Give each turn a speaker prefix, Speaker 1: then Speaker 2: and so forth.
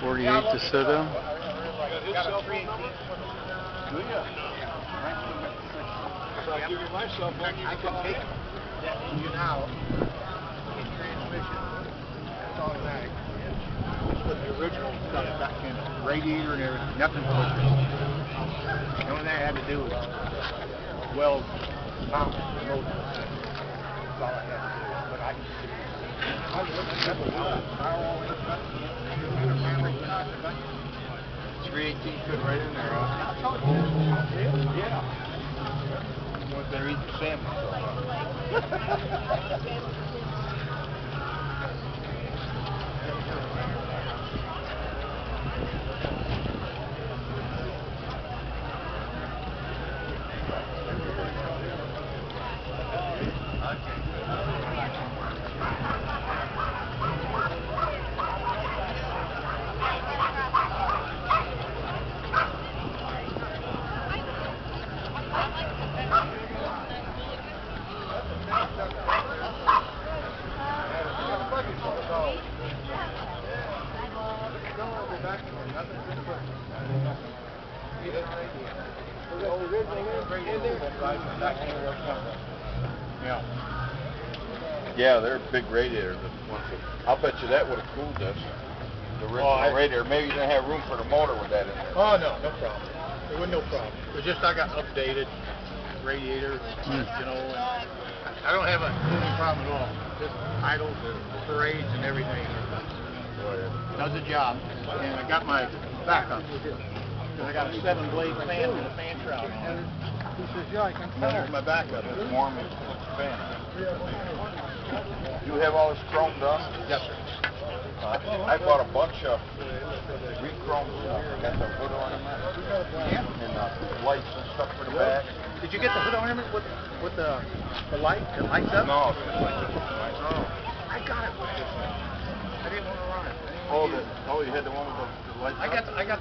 Speaker 1: 48 to sit in.
Speaker 2: Got a 318.
Speaker 3: Do ya?
Speaker 2: So I give you my cell phone, you
Speaker 3: I
Speaker 2: can
Speaker 3: take
Speaker 2: me.
Speaker 3: that engine out, get transmission, that's automatic. Just the original stuff back in, radiator and everything, nothing. The only thing I had to do was weld, the motor. That's all I had to do, but I. I was looking at the firewall,
Speaker 1: Three fit right in there, huh?
Speaker 3: Yeah. Boys better eat the sandwich. Yeah.
Speaker 1: Yeah, they're big radiators. I'll bet you that would have cooled this. The original
Speaker 3: I-
Speaker 1: radiator. Maybe you didn't have room for the motor with that in there.
Speaker 3: Oh, no, no problem. There was no problem. It was just I got updated radiator,
Speaker 1: Hmm.
Speaker 3: you know, and I don't have a cooling problem at all. Just idles and parades and everything. Does the job. And I got my backup. Because I got a seven blade fan with a fan shroud on it. He says, yeah, I can And then there's my backup.
Speaker 1: It's warm as a fan. You have all this chrome done?
Speaker 3: Yes, sir.
Speaker 1: Uh, I bought a bunch of re-chrome stuff. I got the hood ornament and uh, lights and stuff for the back.
Speaker 3: Did you get the hood ornament with, with the, the light, that lights up?
Speaker 1: No, it's this.
Speaker 3: I got it with this one. I didn't want to run it. I didn't
Speaker 1: Oh, the, oh, you had the one with the, the lights
Speaker 3: I got, the- I got